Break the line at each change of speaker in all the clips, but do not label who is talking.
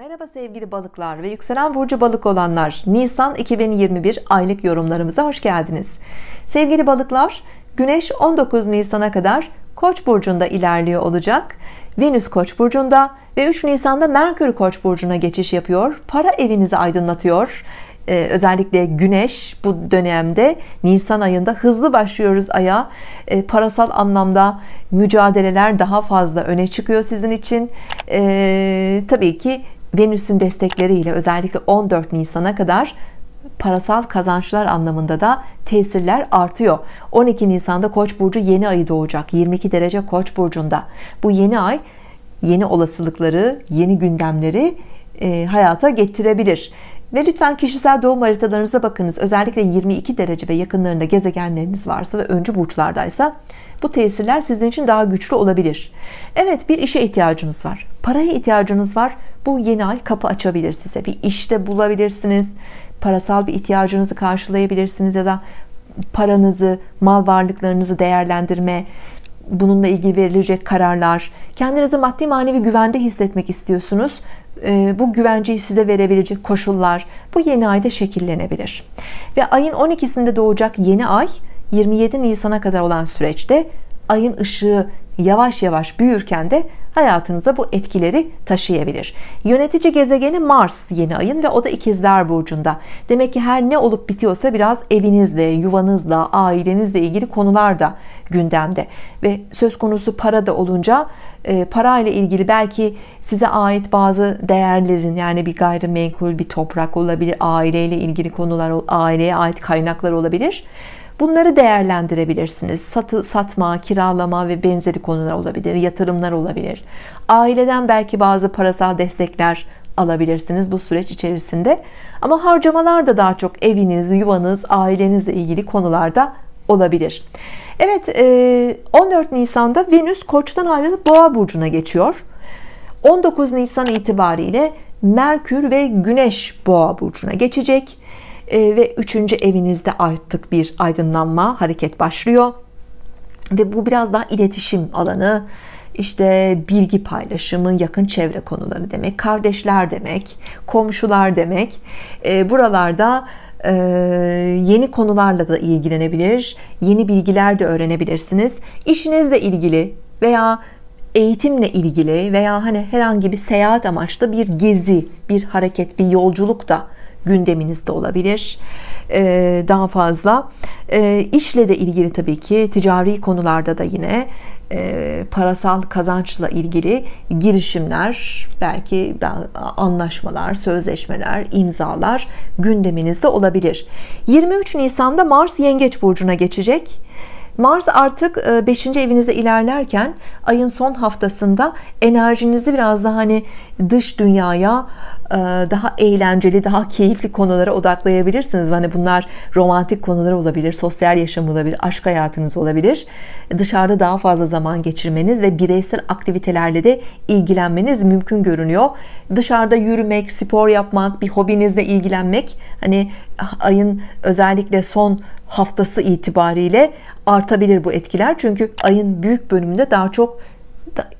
Merhaba sevgili balıklar ve yükselen burcu balık olanlar. Nisan 2021 aylık yorumlarımıza hoş geldiniz. Sevgili balıklar Güneş 19 Nisan'a kadar Koç burcunda ilerliyor olacak. Venüs Koç burcunda ve 3 Nisan'da Merkür Koç burcuna geçiş yapıyor. Para evinizi aydınlatıyor. Ee, özellikle güneş bu dönemde Nisan ayında hızlı başlıyoruz aya. Ee, parasal anlamda mücadeleler daha fazla öne çıkıyor sizin için. Ee, tabii ki Venüs'ün destekleriyle özellikle 14 Nisan'a kadar parasal kazançlar anlamında da tesirler artıyor. 12 Nisan'da Koç burcu yeni ayı doğacak. 22 derece Koç burcunda. Bu yeni ay yeni olasılıkları yeni gündemleri e, hayata getirebilir. Ve lütfen kişisel doğum haritalarınıza bakınız. Özellikle 22 derece ve yakınlarında gezegenleriniz varsa ve öncü burçlardaysa bu tesirler sizin için daha güçlü olabilir. Evet bir işe ihtiyacınız var. Paraya ihtiyacınız var bu yeni ay kapı açabilir size. Bir işte bulabilirsiniz. Parasal bir ihtiyacınızı karşılayabilirsiniz ya da paranızı mal varlıklarınızı değerlendirme bununla ilgili verilecek kararlar kendinizi maddi manevi güvende hissetmek istiyorsunuz. Ee, bu güvenceyi size verebilecek koşullar bu yeni ayda şekillenebilir. Ve ayın 12'sinde doğacak yeni ay 27 Nisan'a kadar olan süreçte ayın ışığı yavaş yavaş büyürken de hayatınıza bu etkileri taşıyabilir. Yönetici gezegeni Mars yeni ayın ve o da ikizler burcunda. Demek ki her ne olup bitiyorsa biraz evinizle yuvanızla ailenizle ilgili konular da gündemde. Ve söz konusu para da olunca e, para ile ilgili belki size ait bazı değerlerin yani bir gayrimenkul bir toprak olabilir aileyle ilgili konular aileye ait kaynaklar olabilir bunları değerlendirebilirsiniz. Satı, satma kiralama ve benzeri konular olabilir yatırımlar olabilir. Aileden belki bazı parasal destekler alabilirsiniz bu süreç içerisinde. Ama harcamalar da daha çok eviniz yuvanız ailenizle ilgili konularda olabilir. Evet 14 Nisan'da Venüs Koç'tan ayrılıp Boğa burcuna geçiyor. 19 Nisan itibariyle Merkür ve Güneş Boğa burcuna geçecek ve 3. evinizde artık bir aydınlanma hareket başlıyor ve bu biraz daha iletişim alanı işte bilgi paylaşımı yakın çevre konuları demek kardeşler demek komşular demek buralarda ee, yeni konularla da ilgilenebilir yeni bilgiler de öğrenebilirsiniz işinizle ilgili veya eğitimle ilgili veya hani herhangi bir seyahat amaçlı bir gezi bir hareket bir yolculuk da gündeminizde olabilir. Ee, daha fazla. Ee, işle de ilgili tabii ki ticari konularda da yine e, parasal kazançla ilgili girişimler belki anlaşmalar sözleşmeler imzalar gündeminizde olabilir. 23 Nisan'da Mars Yengeç Burcu'na geçecek Mars artık 5. E, evinize ilerlerken ayın son haftasında enerjinizi biraz daha hani dış dünyaya e, daha eğlenceli daha keyifli konulara odaklayabilirsiniz hani bunlar romantik konular olabilir sosyal yaşam olabilir aşk hayatınız olabilir dışarıda daha fazla zaman geçirmeniz ve bireysel aktivitelerle de ilgilenmeniz mümkün görünüyor dışarıda yürümek spor yapmak bir hobinizle ilgilenmek hani ayın özellikle son haftası itibariyle artabilir bu etkiler. Çünkü ayın büyük bölümünde daha çok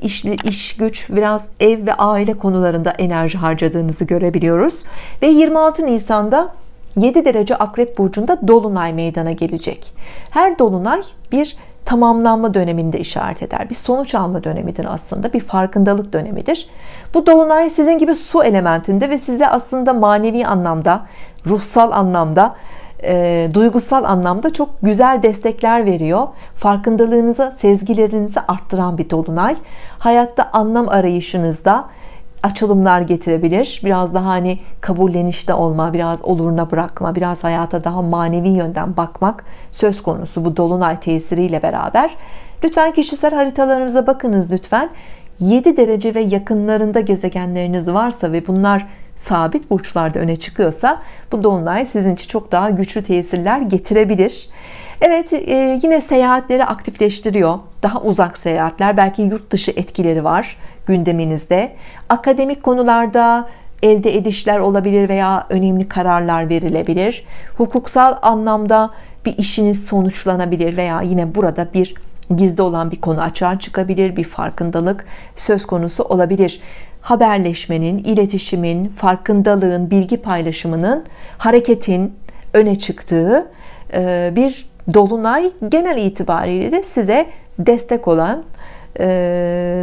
işli iş güç biraz ev ve aile konularında enerji harcadığınızı görebiliyoruz. Ve 26 Nisan'da 7 derece akrep burcunda dolunay meydana gelecek. Her dolunay bir tamamlanma döneminde işaret eder. Bir sonuç alma dönemidir aslında bir farkındalık dönemidir. Bu dolunay sizin gibi su elementinde ve sizde aslında manevi anlamda ruhsal anlamda e, duygusal anlamda çok güzel destekler veriyor. Farkındalığınıza sezgilerinizi arttıran bir dolunay. Hayatta anlam arayışınızda açılımlar getirebilir. Biraz daha hani kabullenişte olma biraz oluruna bırakma biraz hayata daha manevi yönden bakmak söz konusu bu dolunay tesiriyle beraber. Lütfen kişisel haritalarınıza bakınız lütfen. 7 derece ve yakınlarında gezegenleriniz varsa ve bunlar sabit burçlarda öne çıkıyorsa bu dolunay sizin için çok daha güçlü tesirler getirebilir. Evet e, yine seyahatleri aktifleştiriyor. Daha uzak seyahatler belki yurt dışı etkileri var gündeminizde. Akademik konularda elde edişler olabilir veya önemli kararlar verilebilir. Hukuksal anlamda bir işiniz sonuçlanabilir veya yine burada bir gizli olan bir konu açığa çıkabilir bir farkındalık söz konusu olabilir haberleşmenin, iletişimin, farkındalığın, bilgi paylaşımının, hareketin öne çıktığı e, bir dolunay genel itibariyle de size destek olan e,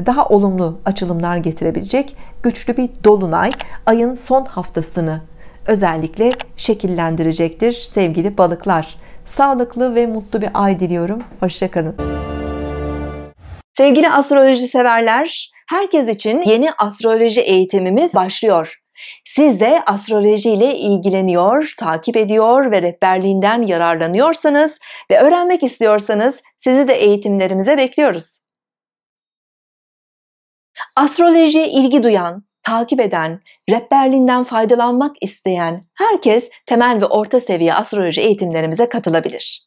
daha olumlu açılımlar getirebilecek güçlü bir dolunay ayın son haftasını özellikle şekillendirecektir sevgili balıklar. Sağlıklı ve mutlu bir ay diliyorum. Hoşçakalın. Sevgili astroloji severler, herkes için yeni astroloji eğitimimiz başlıyor. Siz de astroloji ile ilgileniyor, takip ediyor ve rehberliğinden yararlanıyorsanız ve öğrenmek istiyorsanız sizi de eğitimlerimize bekliyoruz. Astrolojiye ilgi duyan, takip eden, rehberliğinden faydalanmak isteyen herkes temel ve orta seviye astroloji eğitimlerimize katılabilir.